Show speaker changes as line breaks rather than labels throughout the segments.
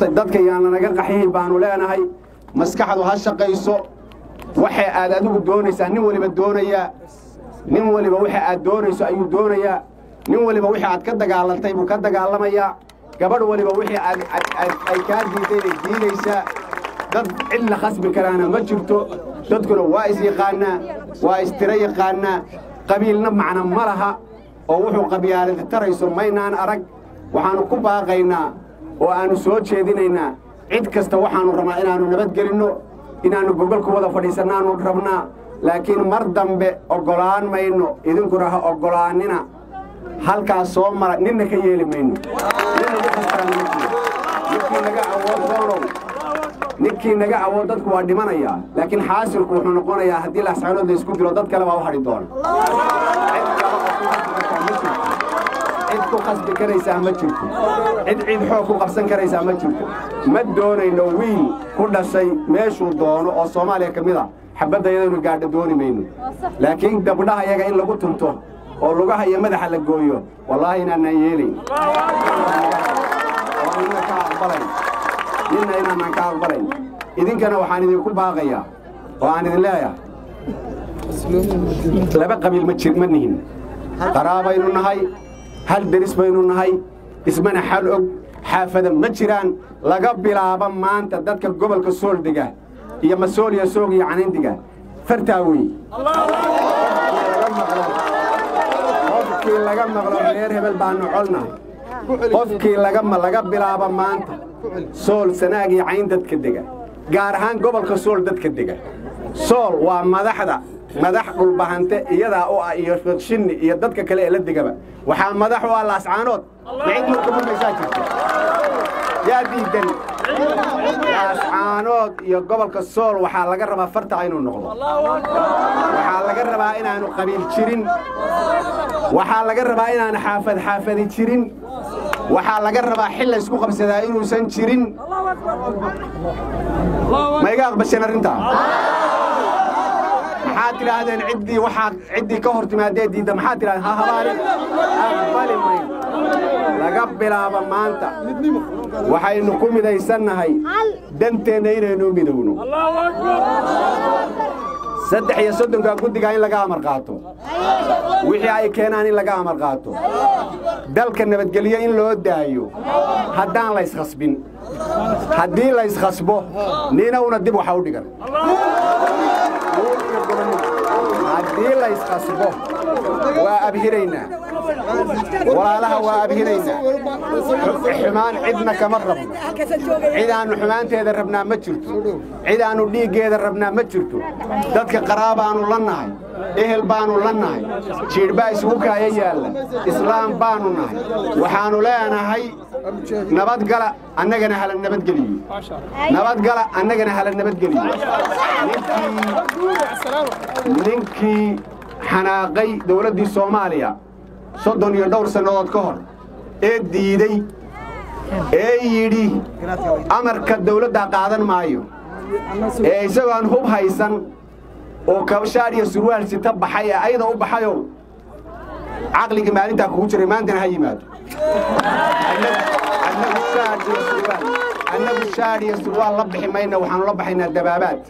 dadka yaana naga qaxihin baanu leenahay. Maskaxdu ha shaqayso. Waxay aad adigu doonaysaa nin weliba doonayaa. Nin weliba waxa aad doonayso ayuu doonayaa. Nin weliba wixii aad ka dagaalantay buu ka dagaalamayaa. Gabadh weliba wixii ay kaa diiday bay diidaysaa. Dad cid la khasbi karaana ma jirto. Dadkuna waa is yaqaannaa waa istiro yaqaannaa qabiilna macna ma laha. Oo wuxuu qabyaalada tarayso maynaan arag. Waxaannu ku baaqaynaa oo aannu soo jeedinaynaa. Cid kasta waxaannu rabnaa inaannu nabadgelinno inaannu gogolka wada fadhiisannaannu rabnaa. Laakiin mar dambe oggolaan mayno idinkuna ha oggolaannina halkaas soo mara ninna ka yeeli mayno. Ninkii naga awood dadku waa dhimanayaa laakiin xaasilku wuxuu noqonayaa haddii laasxanood laysku dilo dad kale baa u hadhi doona ma jirto cid cid xoog ku qabsan karaysaa ma jirto ma doonayno wiil ku dhashay meeshuu doono oo soomaaliya ka mid a xabadda yadaynu gaadha dooni mayno laakiin gabdhaha yaga in lagu tunto oo lugaha iyo madaxa la gooyo wallaahi inaanaan yeelayn nina ka aqbalayn ninna inaanaan ka aqbalayn idinkana waxaan idinku baaqayaa oo aan idin leeyahay laba qabiil ma jir ma nihin qaraabaynu nahay hal deris baynu nahay ismana xal og xaafada ma jiraan laga bilaabo maanta dadka gobolka sooldiga iyo masooliya soog iyo canayndiga fartaa wey qofkii laga maqlo reer hebel baanu colnahay qofkii laga bilaabo maanta sool sanaag iyo cayn dadka dega gaar ahaan gobolka sool dadka dega sool waa madaxda مدح قل بحنت يدا أو يشبك شني يددك كله يلد جبا وحمد حوا الله سبحانه نعيد مكتوب المساج يا بيدن الله سبحانه يا قبل كسور وحال جرب فرت عين النقل وحال جرب عينه إنه قبيل شيرين وحال جرب عينه إنه حافظ حافظ شيرين وحال جرب حلا سكوك بس دائن وسن شيرين ما يقع بس نرنتها maxaad tidhaahdeen ciddii waxaa ciddii ka hor timaadee diidda maxaad tidhahdeen ha habaalin aqbali mayn laga bilaabo maanta. Waxaynu ku midaysannahay danteenna inaynu midowno. Saddex iyo soddonkaa guddigaa in laga amar qaato. Wixii ay keenaan in laga amar qaato. Dalka nabadgelyo in loo daayo. Haddaan layskhasbin haddii layskhasbo ninowna dib waxa u dhigan waa abhiraynaa walaalaha waa abhiraynaa xumaan cidna kama rabno cidaannu xumaanteeda rabnaa ma jirto cidaannu dhiiggeeda rabnaa ma jirto dadka qaraabaannu la nahay ehel baannu la nahay jiidhbaa isugu kaaya yaalla islaam baannu nahay waxaannu leenahay nabadgala annagana hala nabadgeliyo nabadgala annagana hala nabadgeliyo ninkii xanaaqay dawladdii soomaaliya soddon iyo dhowr sannadood ka hor ee diidey ee yidhi amarka dawladdaa qaadan maayo ee isagoo aan hub haysan أو كابشاري سروال ستاب بحياة أيضا أو بحياة عقلي كمالين تاكو جري ماندين هاي ماد أنا بشاري سروال لبحي ماينا وحان لبحينا الدبابات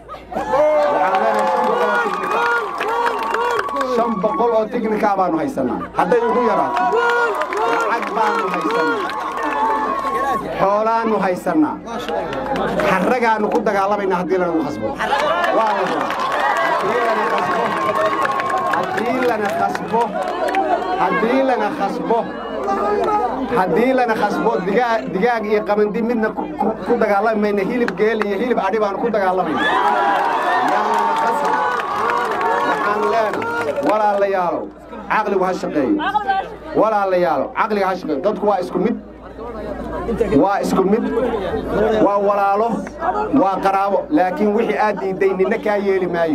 شم بقول أو تقني كابانو هاي سنان حتى يقول يا راتي عقبانو هاي سنان xoolaannu haysannaa xarragaannu ku dagaalamaynaa haddii lanagu khasbo haddii lana khasbo haddii lana khasbo digaag iyo qabandi midna ku dagaalami mayna hilib geel iyo hilib adhi baanu ku dagaalamayna waxaan walaalayaalow caqligu ha shaqeeyo walaalayaalow caqliga ha shaqeeyo dadku waa isku mid waa isku mid waa walaalo waa qaraabo laakiin wixii aad diidday ninna kaa yeeli maayo